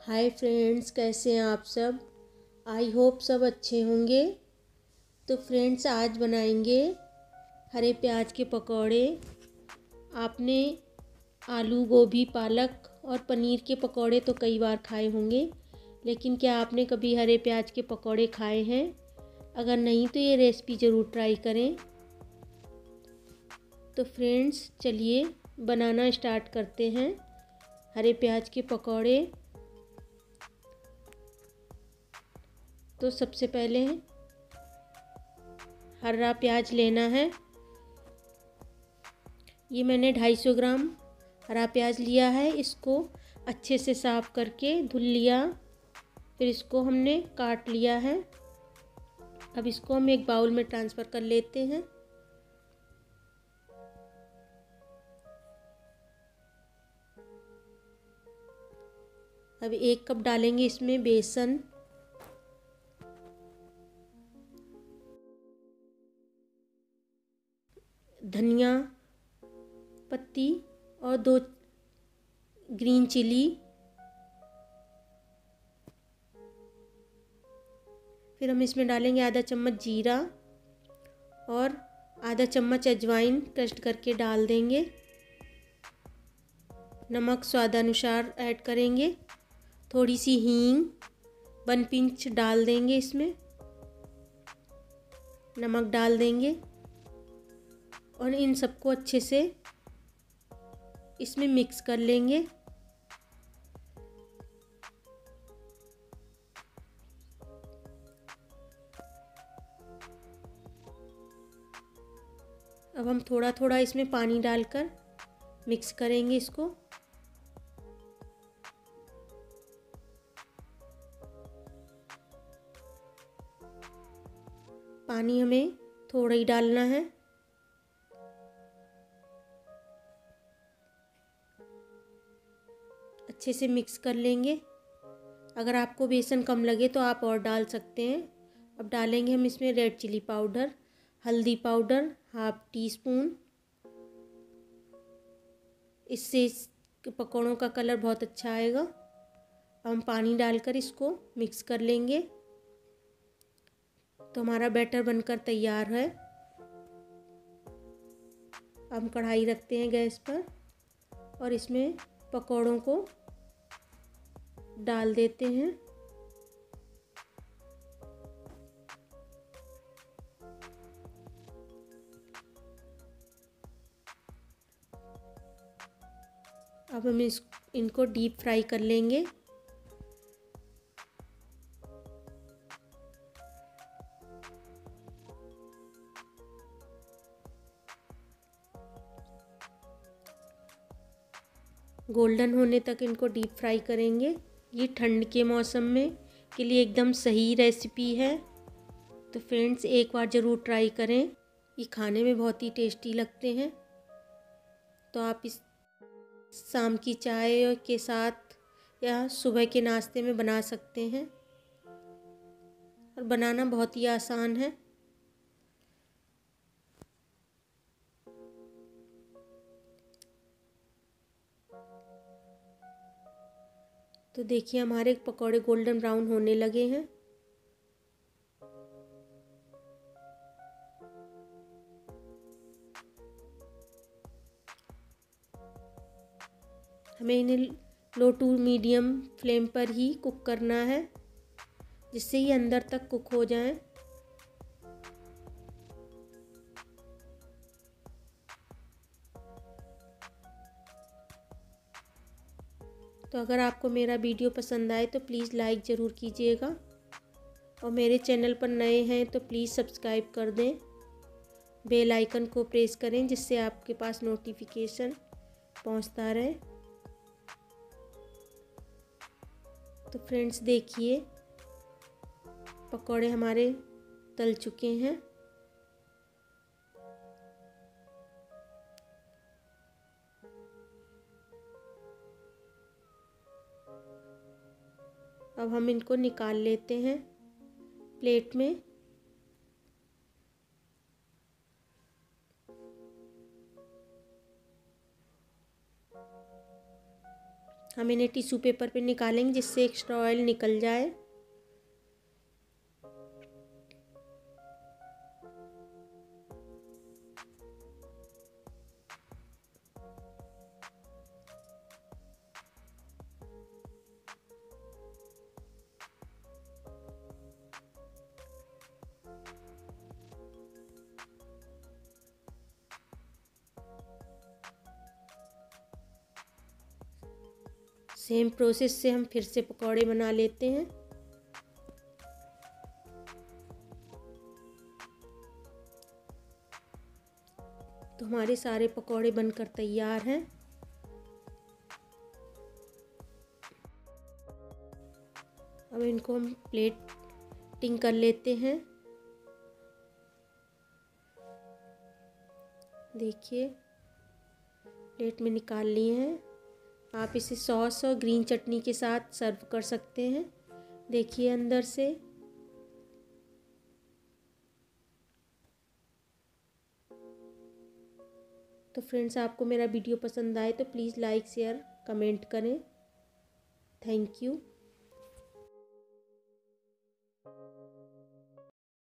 Hi friends, कैसे हैं आप सब? आई होप सब अच्छे होंगे। तो फ्रेंड्स, आज बनाएँगे हरे प्याज के पकौड़े। आपने आलू, गोभी, पालक और पनीर के पकौड़े तो कई बार खाए होंगे, लेकिन क्या आपने कभी हरे प्याज के पकौड़े खाए हैं? अगर नहीं तो ये रेसिपी ज़रूर ट्राई करें। तो फ्रेंड्स, चलिए बनाना स्टार्ट करते हैं। हरे प्याज के पकौड़े। तो सबसे पहले हरा प्याज लेना है। ये मैंने 250 ग्राम हरा प्याज लिया है। इसको अच्छे से साफ़ करके धुल लिया। फिर इसको हमने काट लिया है। अब इसको हम एक बाउल में ट्रांसफ़र कर लेते हैं। अब एक कप डालेंगे इसमें बेसन। धनिया, पत्ती और दो ग्रीन चिली। फिर हम इसमें डालेंगे आधा चम्मच जीरा और आधा चम्मच अजवाइन क्रस्ट करके डाल देंगे। नमक स्वादानुसार ऐड करेंगे। थोड़ी सी हींग, वन पिंच डाल देंगे इसमें। नमक डाल देंगे। और इन सबको अच्छे से इसमें मिक्स कर लेंगे। अब हम थोड़ा थोड़ा इसमें पानी डालकर मिक्स करेंगे इसको। पानी हमें थोड़ा ही डालना है। अच्छे से मिक्स कर लेंगे। अगर आपको बेसन कम लगे तो आप और डाल सकते हैं। अब डालेंगे हम इसमें रेड चिली पाउडर हल्दी पाउडर हाफ़ टी स्पून इससे इस पकौड़ों का कलर बहुत अच्छा आएगा। हम पानी डालकर इसको मिक्स कर लेंगे। तो हमारा बैटर बनकर तैयार है। हम कढ़ाई रखते हैं गैस पर और इसमें पकौड़ों को डाल देते हैं। अब हम इस, इनको डीप फ्राई कर लेंगे। गोल्डन होने तक इनको डीप फ्राई करेंगे। ये ठंड के मौसम में के लिए एकदम सही रेसिपी है। तो फ्रेंड्स एक बार ज़रूर ट्राई करें। ये खाने में बहुत ही टेस्टी लगते हैं। तो आप इस शाम की चाय के साथ या सुबह के नाश्ते में बना सकते हैं। और बनाना बहुत ही आसान है। तो देखिए, हमारे पकौड़े गोल्डन ब्राउन होने लगे हैं। हमें इन्हें लो टू मीडियम फ्लेम पर ही कुक करना है, जिससे ये अंदर तक कुक हो जाएँ। तो अगर आपको मेरा वीडियो पसंद आए तो प्लीज़ लाइक ज़रूर कीजिएगा। और मेरे चैनल पर नए हैं तो प्लीज़ सब्सक्राइब कर दें। बेल आइकन को प्रेस करें जिससे आपके पास नोटिफिकेशन पहुँचता रहे। तो फ्रेंड्स देखिए, पकौड़े हमारे तल चुके हैं। अब हम इनको निकाल लेते हैं प्लेट में। हम इन्हें टिश्यू पेपर पे निकालेंगे जिससे एक्स्ट्रा ऑयल निकल जाए। सेम प्रोसेस से हम फिर से पकौड़े बना लेते हैं। तो हमारे सारे पकौड़े बनकर तैयार हैं। अब इनको हम प्लेटिंग कर लेते हैं। देखिए, प्लेट में निकाल लिए हैं। आप इसे सॉस और ग्रीन चटनी के साथ सर्व कर सकते हैं। देखिए अंदर से। तो फ्रेंड्स, आपको मेरा वीडियो पसंद आए तो प्लीज़ लाइक, शेयर, कमेंट करें। Thank you.